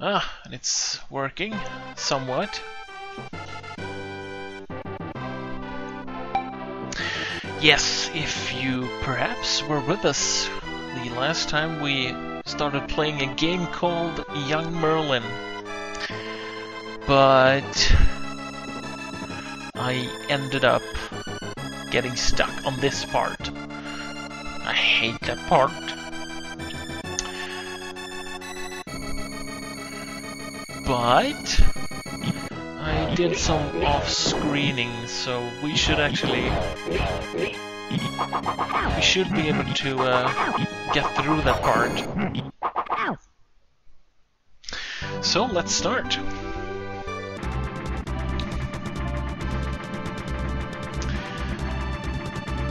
Ah, and it's working somewhat. Yes, if you perhaps were with us the last time we started playing a game called Young Merlin. But I ended up getting stuck on this part. I hate that part. But I did some off-screening, so we should actually we should be able to uh, get through that part. So let's start.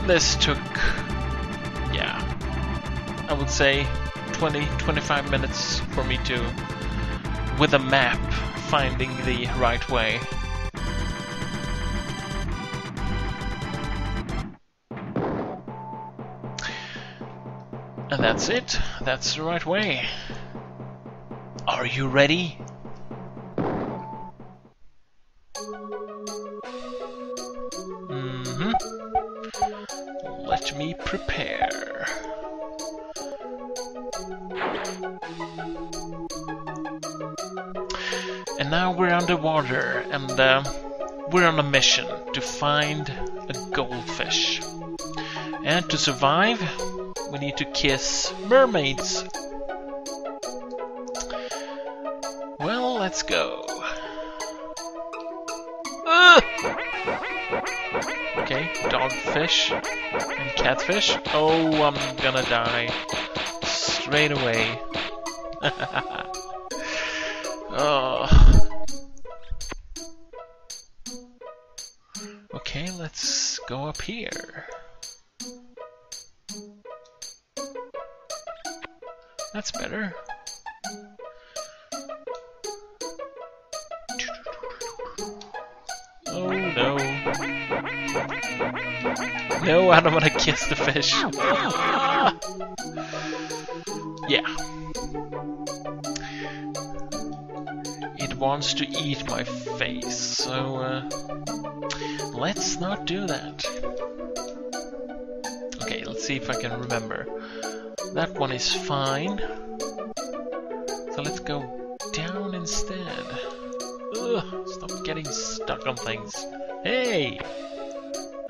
This took, yeah, I would say 20-25 minutes for me to, with a map, finding the right way. And that's it. That's the right way. Are you ready? Mm-hmm. Let me prepare. Now we're underwater, and uh, we're on a mission to find a goldfish. And to survive, we need to kiss mermaids. Well, let's go. Okay, dogfish and catfish. Oh, I'm gonna die. Straight away. here. That's better. Oh no. No, I don't want to kiss the fish. Ah! Yeah. It wants to eat my face, so uh, let's not do that. Let's see if I can remember. That one is fine. So let's go down instead. Ugh, stop getting stuck on things. Hey!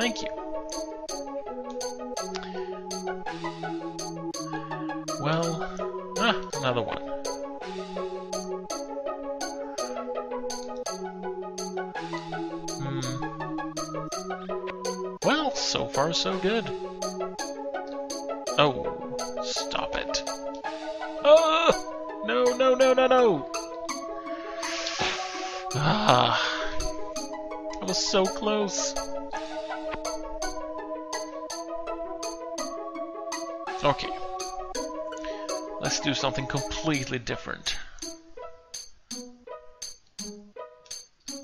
Thank you. Well, ah, another one. Hmm. Well, so far so good. So close. Okay. Let's do something completely different.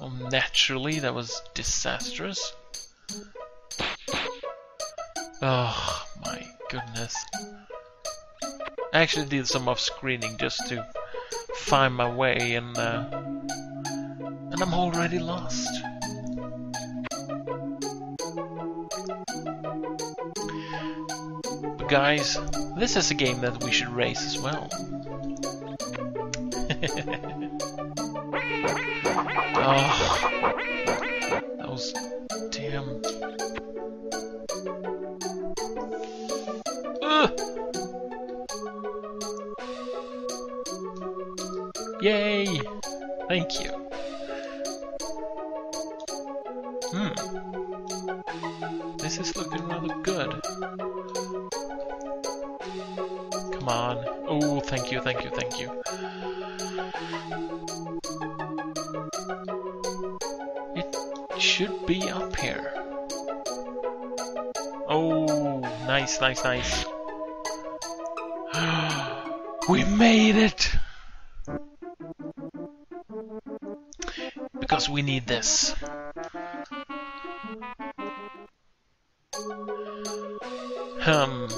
Well, naturally, that was disastrous. Oh my goodness. I actually did some off-screening just to find my way and uh, and I'm already lost. Guys, this is a game that we should race as well. oh, nice, nice, we made it! Because we need this. Um,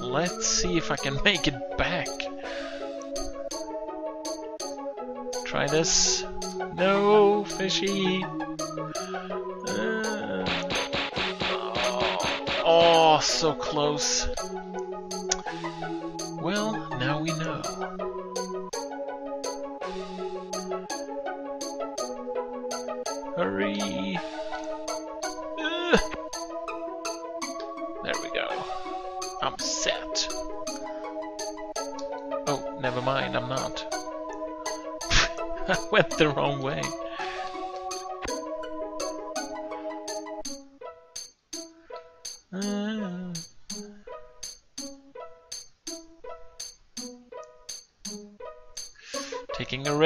let's see if I can make it back. Try this. No, fishy. So close. Well, now we know. Hurry! There we go. I'm set. Oh, never mind, I'm not. I went the wrong way.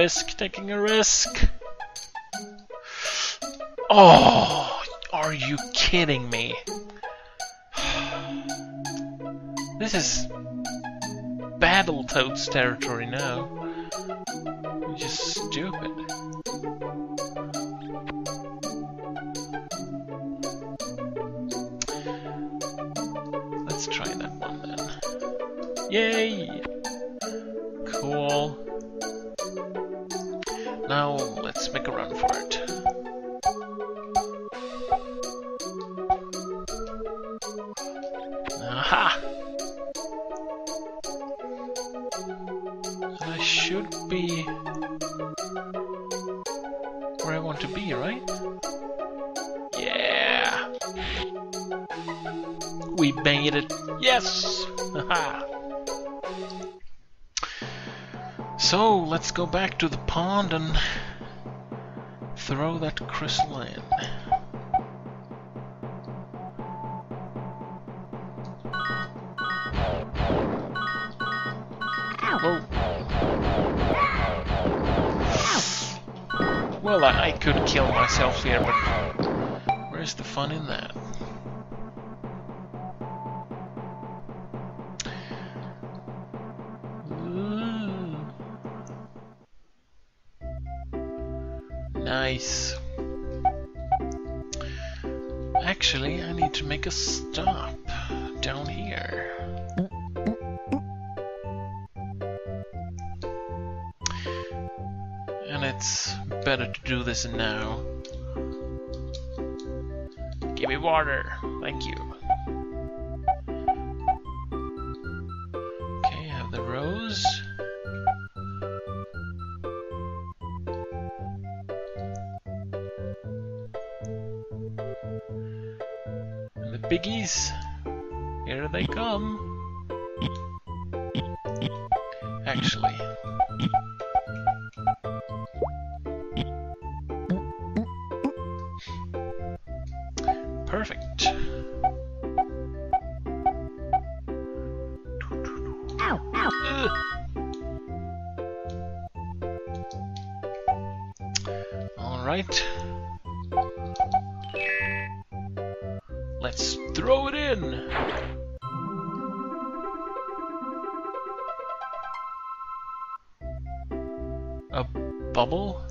Risk, taking a risk. Oh, are you kidding me? This is Battletoads territory now. Just stupid. Let's try that one then. Yay! Go back to the pond and throw that crystal in. Well, I, could kill myself here, but where's the fun in that? To now. Give me water. Thank you. Right. Let's throw it in. A bubble?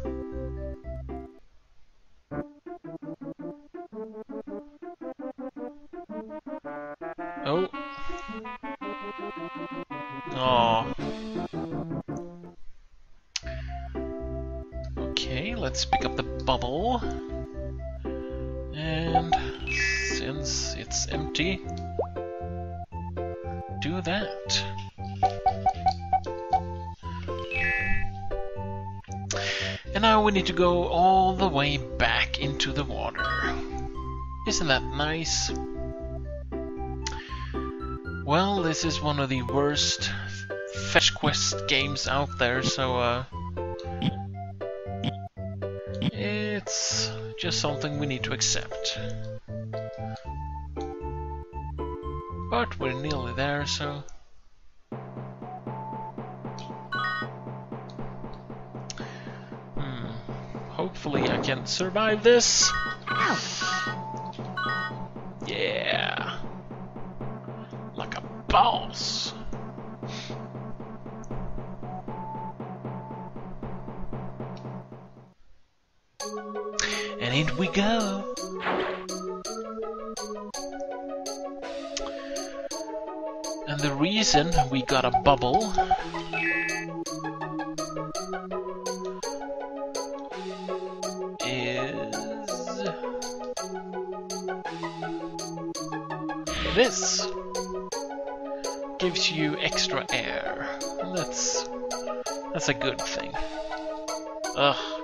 To go all the way back into the water. Isn't that nice? Well, this is one of the worst fetch quest games out there, so uh, it's just something we need to accept. But we're nearly there, so Hopefully, I can survive this. Yeah, like a boss. And in we go. And the reason we got a bubble extra air. That's that's a good thing. Ugh.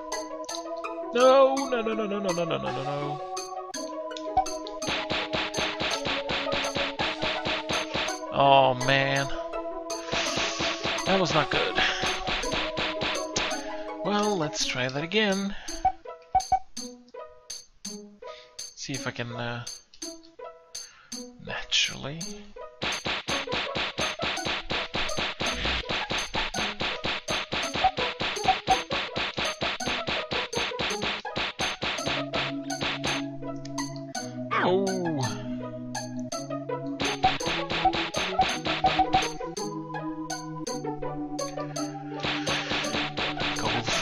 No, no, no, no, no, no, no, no, no, no. Oh man. That was not good. Well, let's try that again. See if I can, uh, naturally.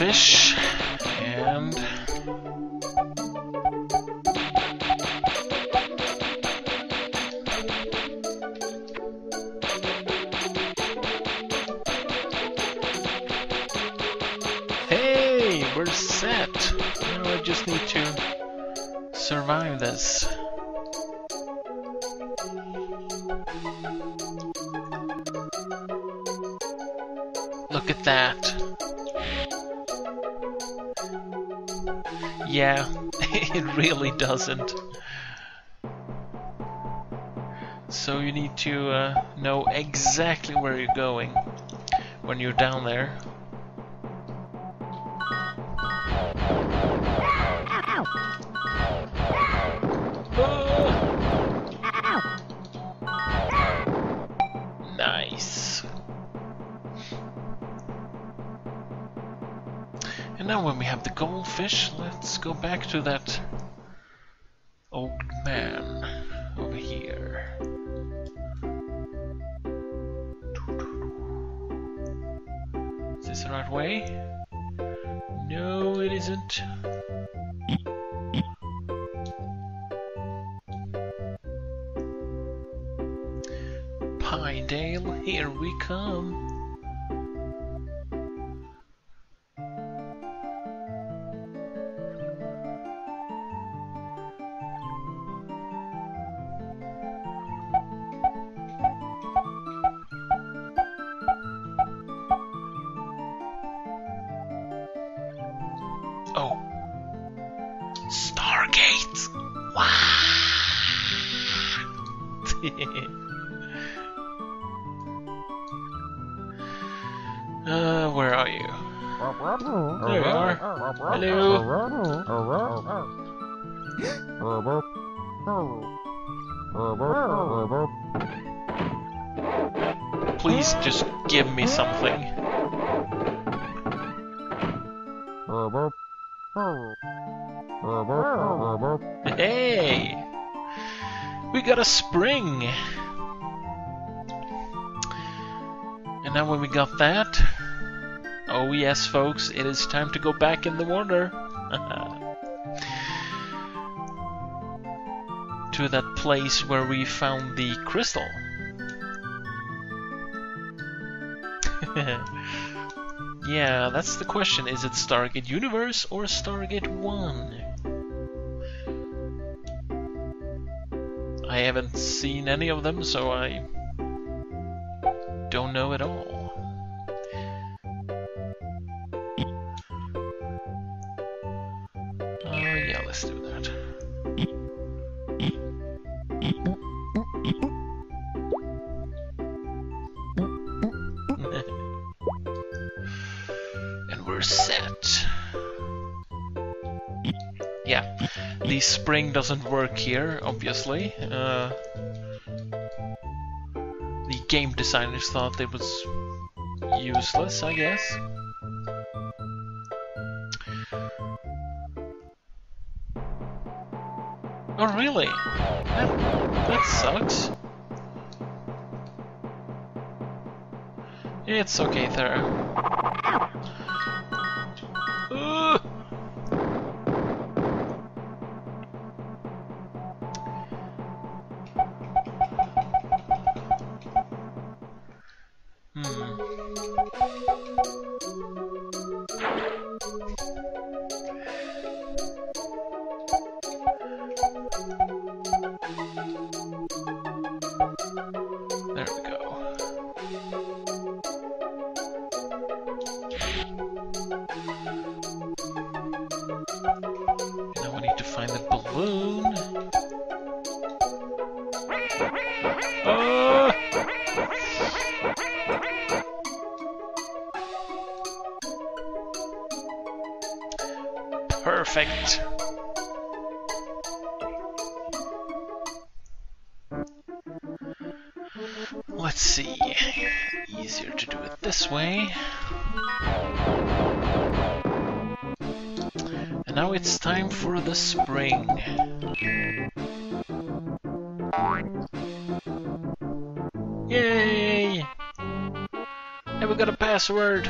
Fish and Hey, we're set. Now I just need to survive this. Look at that. Yeah, it really doesn't. So you need to uh, know exactly where you're going when you're down there. Goldfish, let's go back to that old man over here. Is this the right way? No, it isn't. Pinedale, here we come. Something. Hey! We got a spring! And now when we got that... Oh yes, folks, it is time to go back in the water. to that place where we found the crystal. yeah, that's the question. Is it Stargate Universe or Stargate 1? I haven't seen any of them, so I don't know at all. Doesn't work here, obviously. Uh, the game designers thought it was useless, I guess. Oh really? That, that sucks. It's okay, Thera. Time for the spring. Yay! Hey, we got a password!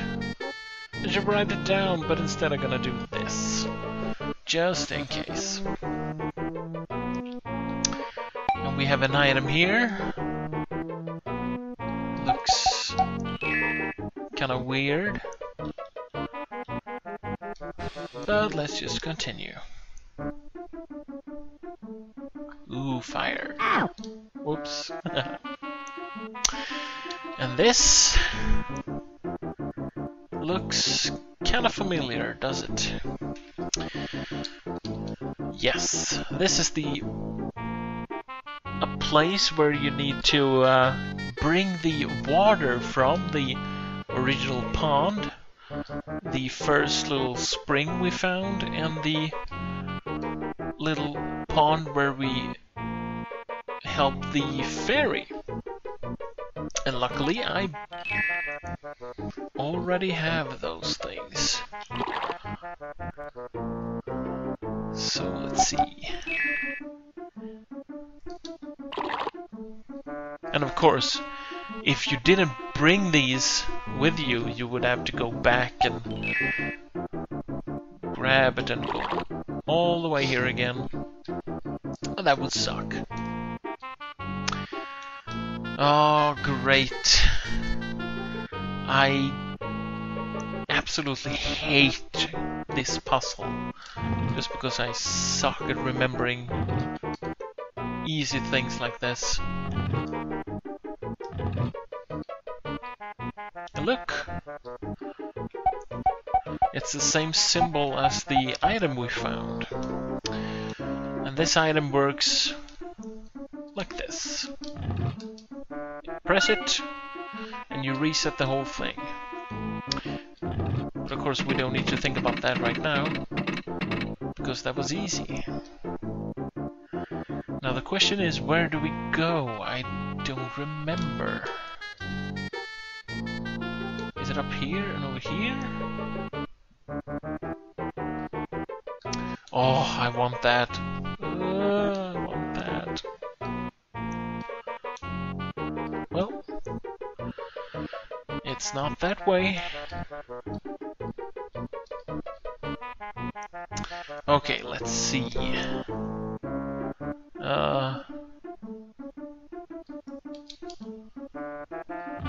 I should write it down, but instead I'm gonna do this. Just in case. And we have an item here. Looks kinda weird. But let's just continue. Ooh, fire. Ow. Whoops. and this looks kind of familiar, does it? Yes, this is the a place where you need to uh, bring the water from the original pond, the first little spring we found, and the little pond where we helped the fairy. And luckily I already have those things. So let's see. And of course, if you didn't bring these with you, you would have to go back and grab it and go all the way here again. That would suck. Oh, great. I absolutely hate this puzzle. Just because I suck at remembering easy things like this. It's the same symbol as the item we found. And this item works like this. Press it, and you reset the whole thing. But of course we don't need to think about that right now, because that was easy. Now the question is, where do we go? I don't remember. Is it up here and over here? I want that. Uh, I want that. Well, it's not that way. Okay, let's see. Uh,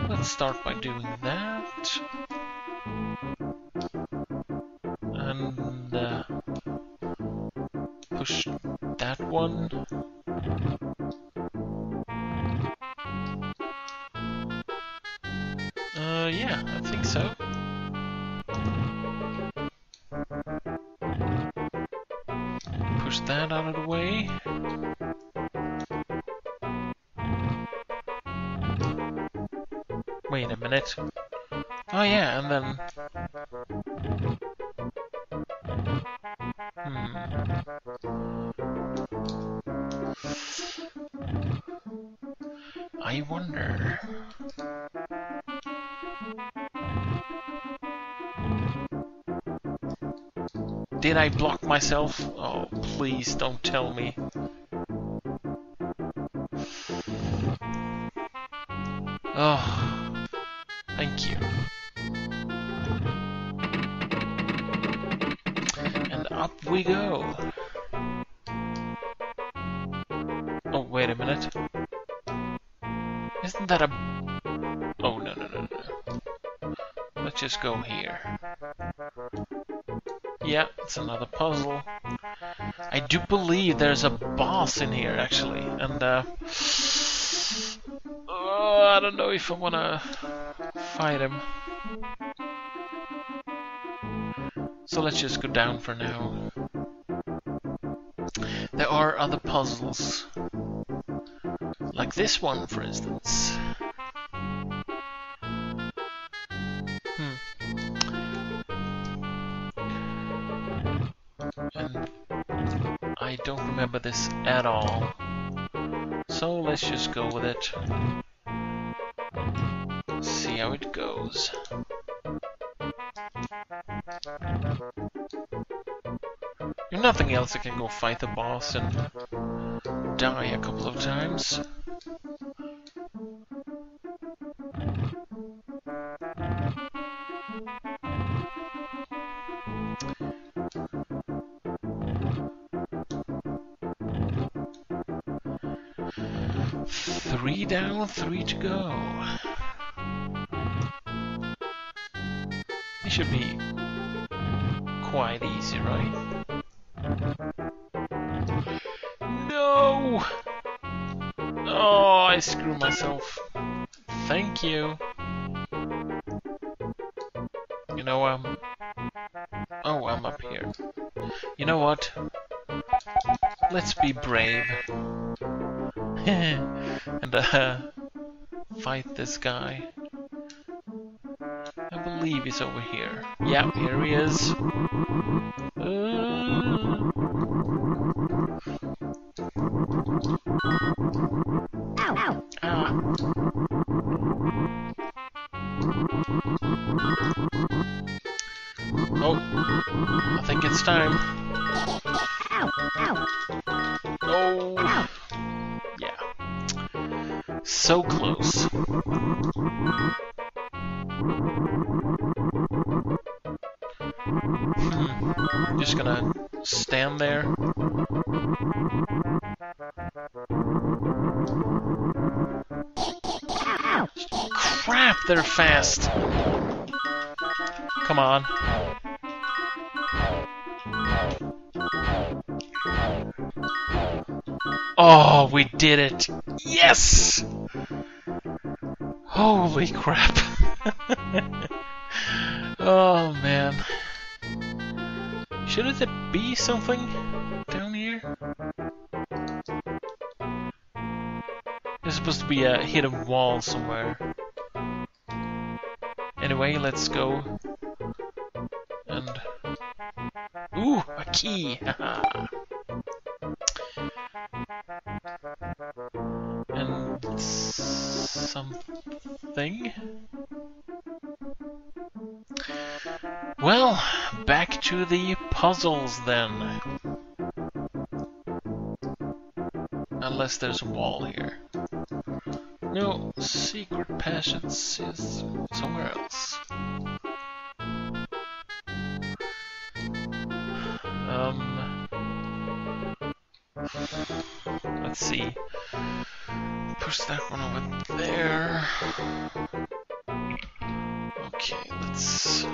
let's start by doing that. Wait a minute. Oh yeah, and then... Hmm. I wonder... Did I block myself? Oh, please don't tell me. Oh, just go here. Yeah, it's another puzzle. I do believe there's a boss in here, actually, and uh, oh, I don't know if I want to fight him. So let's just go down for now. There are other puzzles, like this one, for instance. And I don't remember this at all. So let's just go with it. See how it goes. If nothing else, I can go fight the boss and die a couple of times. Three to go. It should be quite easy, right? No! Oh, I screwed myself. Thank you. You know, um... Oh, I'm up here. You know what? Let's be brave. and, uh, fight this guy. I believe he's over here. Yep, here he is. Uh... Oh, I think it's time. Ow. Oh, yeah. So close. Crap, they're fast. Come on. Oh, we did it! Yes! Holy crap. oh, man. Shouldn't it be something down here? There's supposed to be a hidden wall somewhere. Anyway, let's go. And... Ooh, a key! And something. Well, back to the puzzles then. Unless there's a wall here. No, secret passage is somewhere else. Okay, let's.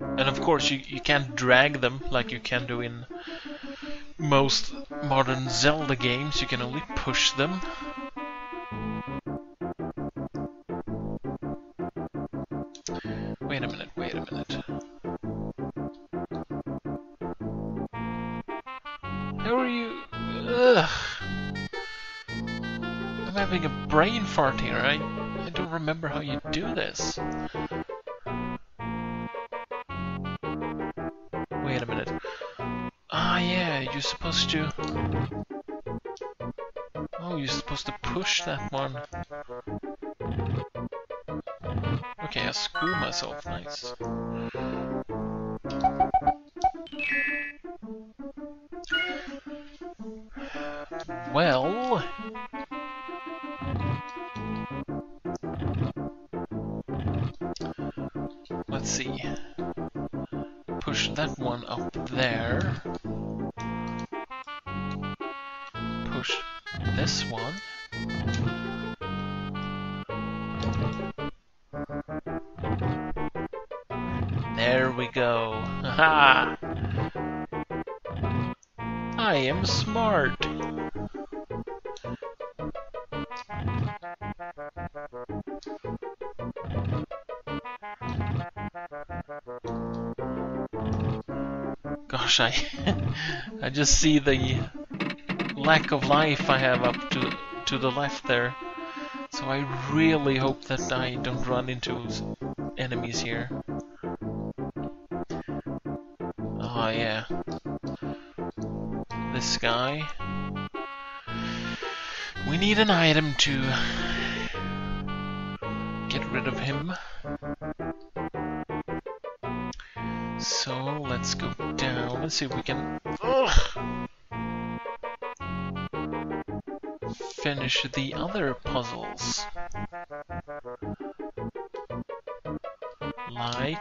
And of course, you, you can't drag them like you can do in most modern Zelda games. You can only push them. A brain fart here. I, I don't remember how you do this. Wait a minute. Ah, yeah, you're supposed to... Oh, you're supposed to push that one. Okay, I screw myself, nice. Well... one up there. Push this one. There we go. Haha! I am smart. I I just see the lack of life I have up to to the left there. So I really hope that I don't run into enemies here. Oh yeah. This guy. We need an item to and see if we can Ugh! finish the other puzzles. Like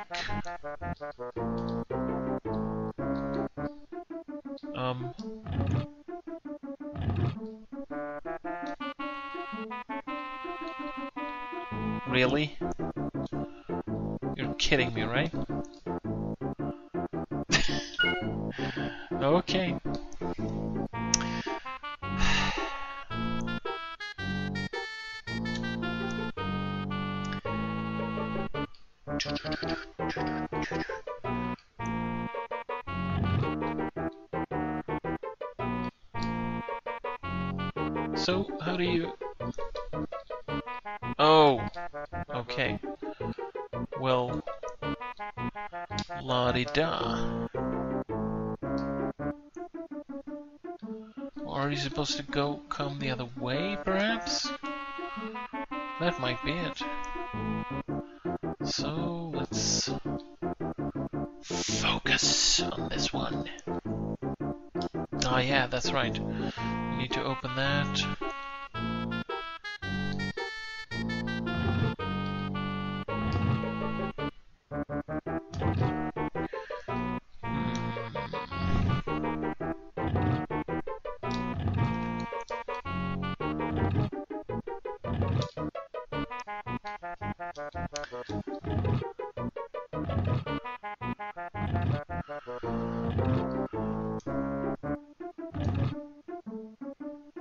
um Really? You're kidding me, right? Okay. Might be it. So, let's focus on this one. Oh yeah, that's right. Need to open that.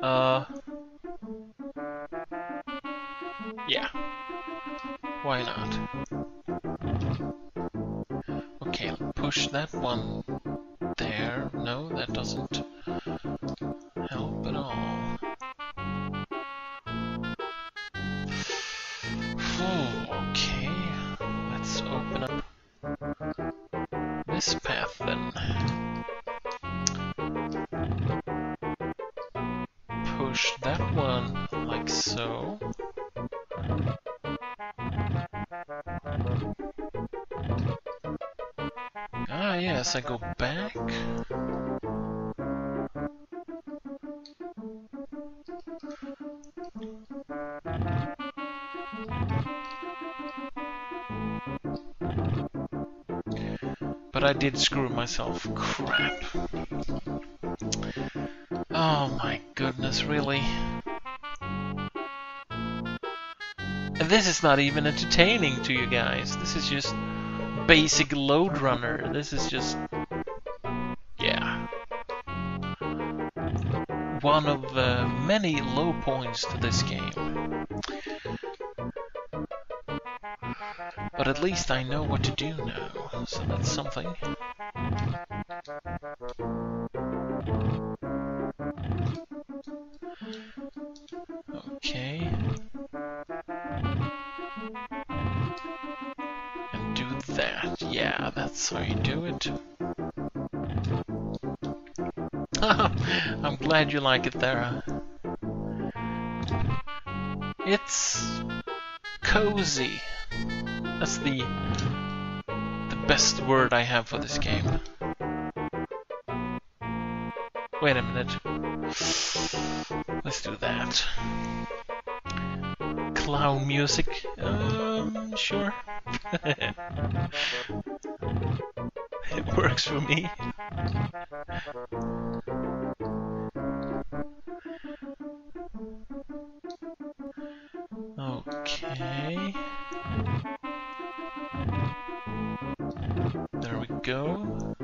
Uh. Yeah. Why not? Okay, push that one there. No, that doesn't Yes, I go back. But I did screw myself. Crap. Oh my goodness, really? And this is not even entertaining to you guys. This is just basic Lode Runner. This is just yeah. One of the many low points to this game. But at least I know what to do now, so that's something. Glad you like it, Thera. It's cozy. That's the the best word I have for this game. Wait a minute. Let's do that. Clown music? Um, sure. it works for me. Go.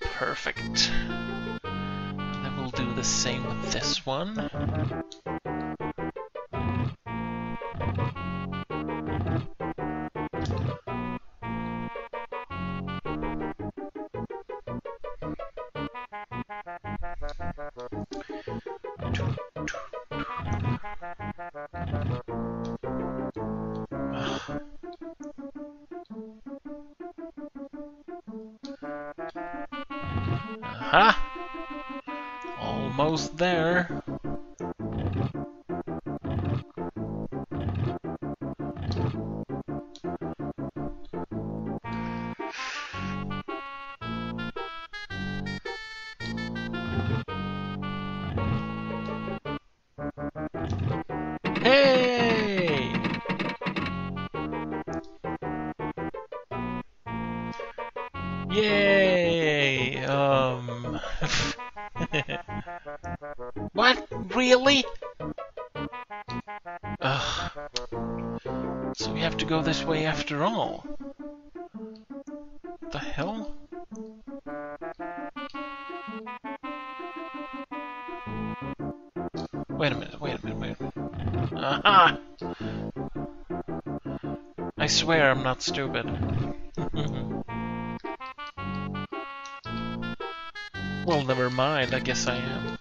Perfect. Then we'll do the same with this one. So we have to go this way after all. The hell? Wait a minute, wait a minute, wait a minute. Aha! I swear I'm not stupid. well, never mind, I guess I am.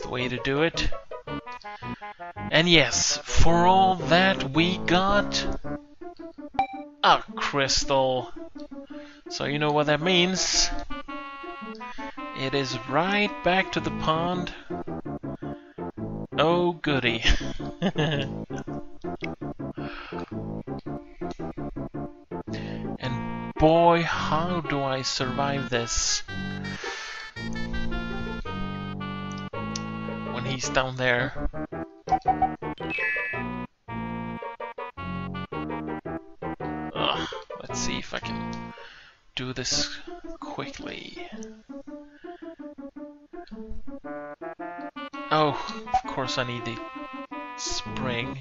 The way to do it. And yes, for all that we got a crystal. So you know what that means. It is right back to the pond. Oh goody. and boy, how do I survive this? Down there. Ugh, let's see if I can do this quickly. Oh, of course I need the spring.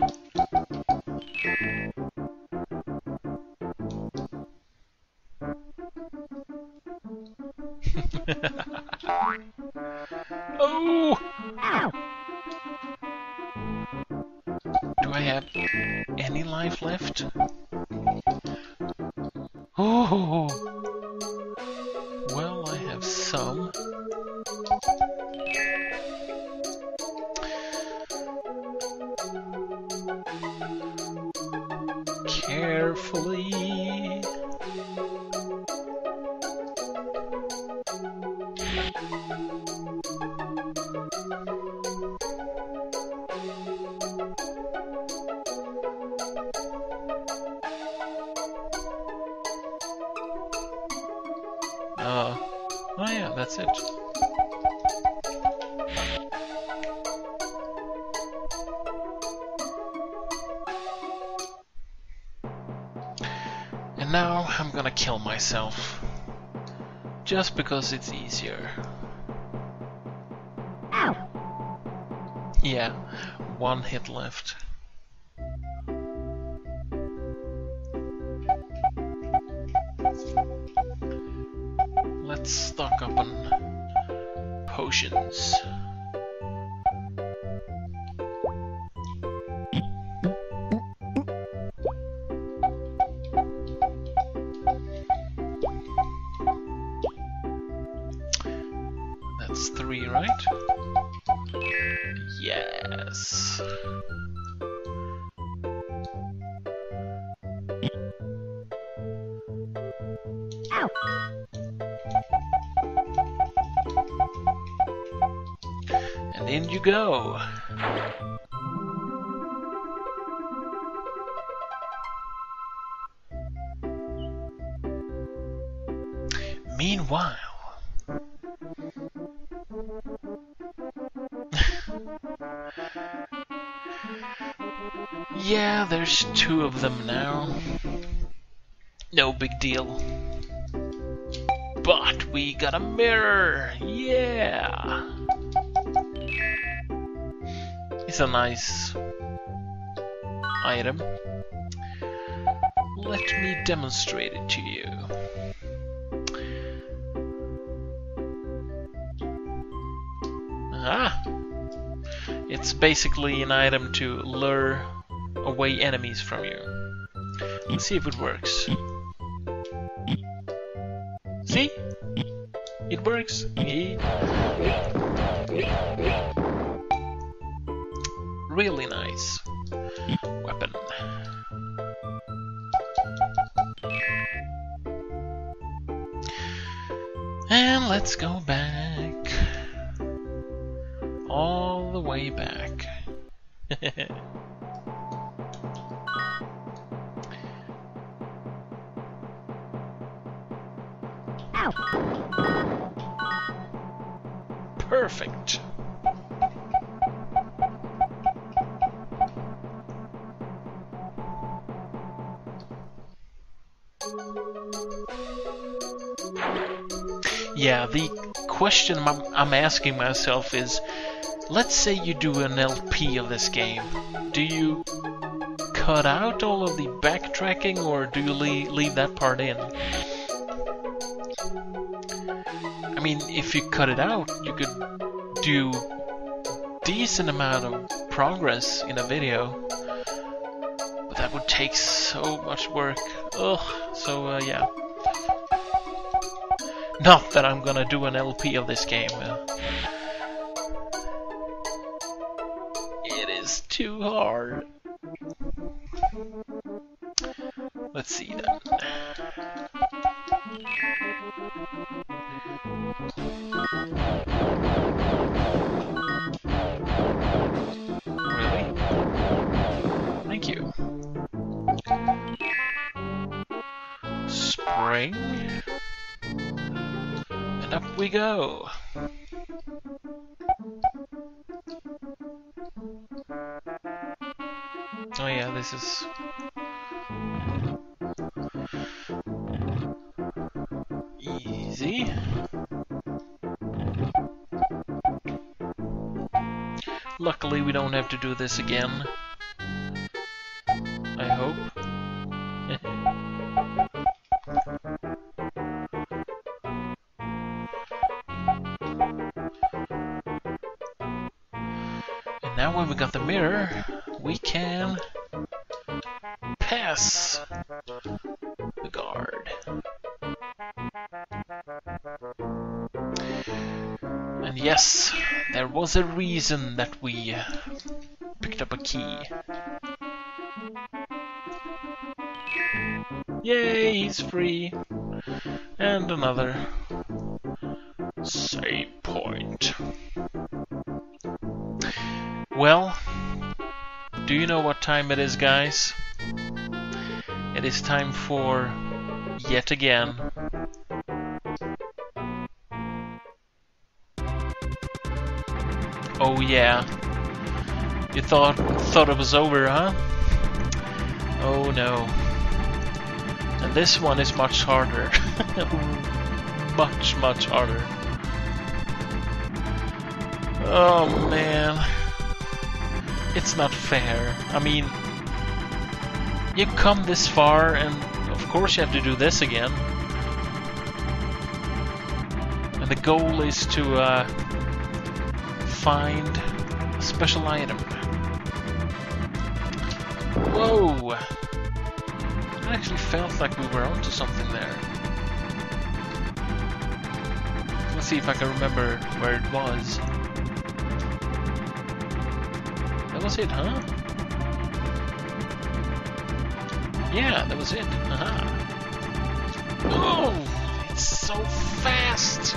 Myself. Just because it's easier. Ow! Yeah, one hit left. Let's stock up on potions. There's two of them now. No big deal. But we got a mirror! Yeah! It's a nice item. Let me demonstrate it to you. Ah! It's basically an item to lure away enemies from you. Let's see if it works. See? It works. Really nice weapon. And let's go question I'm, asking myself is, let's say you do an LP of this game. Do you cut out all of the backtracking or do you leave, leave that part in? I mean, if you cut it out, you could do decent amount of progress in a video. But that would take so much work. Ugh, so uh, yeah. Not that I'm gonna do an LP of this game. Uh, it is too hard. Let's see then. Go. Oh yeah, this is... Easy. Luckily we don't have to do this again. And yes, there was a reason that we picked up a key. Yay, he's free. And another save point. Well, do you know what time it is, guys? It is time for yet again. Oh yeah. You thought thought it was over, huh? Oh no. And this one is much harder. much, much harder. Oh man. It's not fair. I mean, you come this far and of course you have to do this again. And the goal is to uh, find a special item. Whoa! It actually felt like we were onto something there. Let's see if I can remember where it was. That was it, huh? Yeah, that was it. Aha. Oh, it's so fast.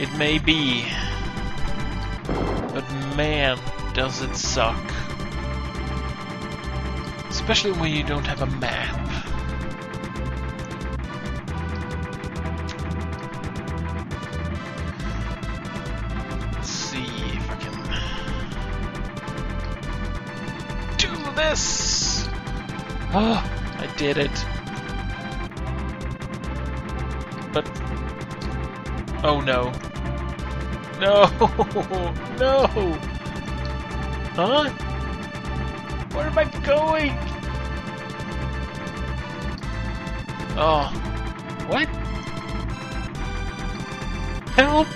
It may be, but man, does it suck. Especially when you don't have a map. Let's see if I can do this. Oh, I did it. But oh no. No! No! Huh? Where am I going? Oh. What? Help!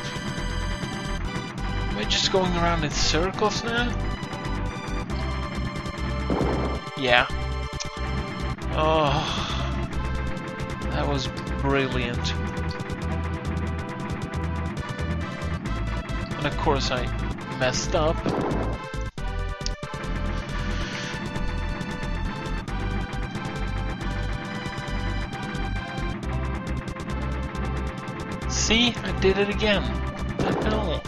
Am I just going around in circles now? Yeah. Oh, that was brilliant. And of course I messed up. See? I did it again. What the hell?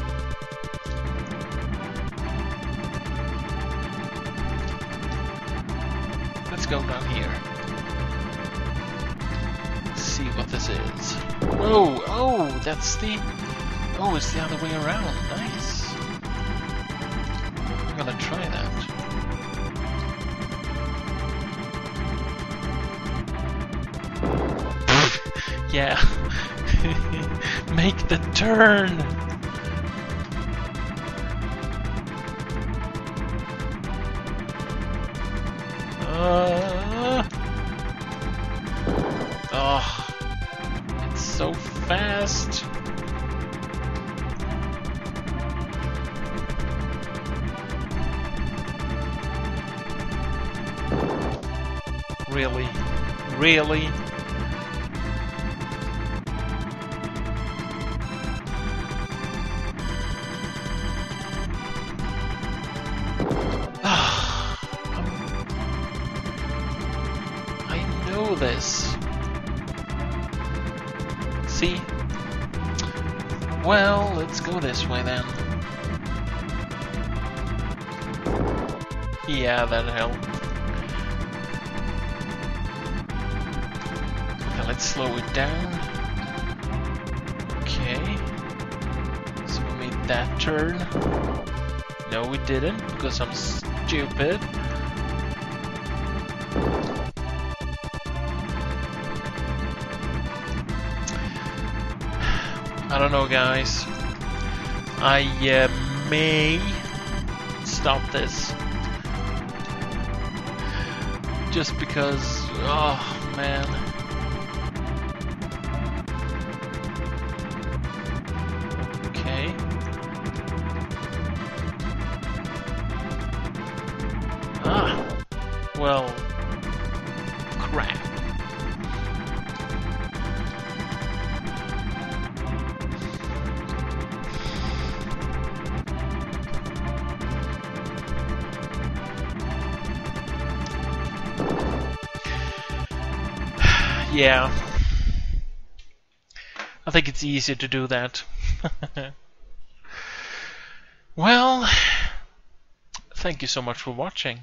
Let's go down here. See what this is. Oh, oh, that's the... Oh, it's the other way around. Turn! Well, let's go this way then. Yeah, that helped. Now let's slow it down. Okay. So we made that turn. No, we didn't, because I'm stupid. I don't know, guys. I uh, may stop this. Just because, oh man. It's easier to do that. well, thank you so much for watching.